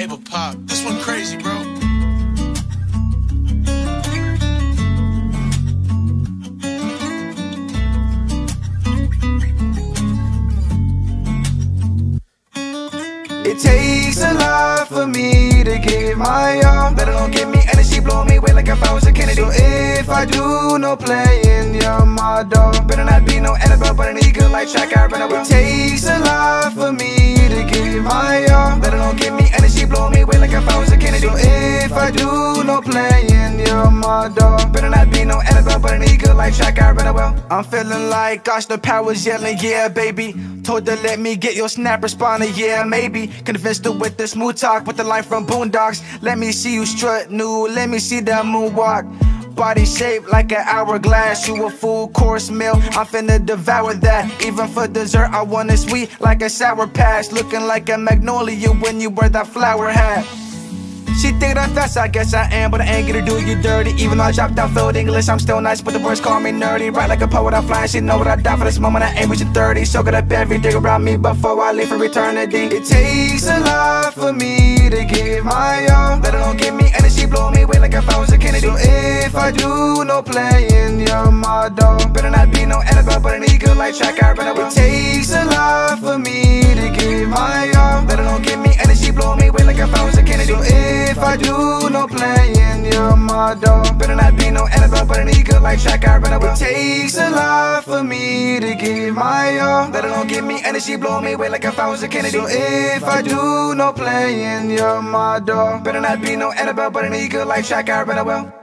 Able Pop. This one crazy, bro. It takes a lot for me to give my all Better don't give me energy, blow me away like if I was a Kennedy So if I do no playing, you're my dog Better not be no Annabelle, but an eagle like track, I run away It takes a lot I do no playing, you're my dog. Better not be no Annabelle, but an eagle like track I run well. I'm feeling like gosh, the Powers yelling, yeah, baby. Told her let me get your snap responded, yeah, maybe. Convinced her with the smooth talk, with the line from Boondocks. Let me see you strut new, let me see that moonwalk. Body shaped like an hourglass, you a full course meal. I'm finna devour that. Even for dessert, I want it sweet like a sour patch. Looking like a magnolia when you wear that flower hat. She think I'm fast, I guess I am, but I ain't gonna do you dirty. Even though I dropped out fluent English, I'm still nice, but the boys call me nerdy. Right like a poet, I'm flying, she know what I die for this moment. I ain't reaching 30. Soaking up everything around me before I leave for eternity. It takes a lot for me to give my all. Better don't give me energy, blow me away like I was a Kennedy. So if I do no playing, you're my dog. Better not be no Annabelle, but an eagle like track I run It takes a lot for me I do no playing, you're my dog. Better not be no Annabelle, but an eagle like track I run It takes a lot for me to give my all. Better don't give me energy, blow me away like if I was a Kennedy. So if I do no playing, you're my dog. Better not be no Annabelle, but an eagle like track I run well.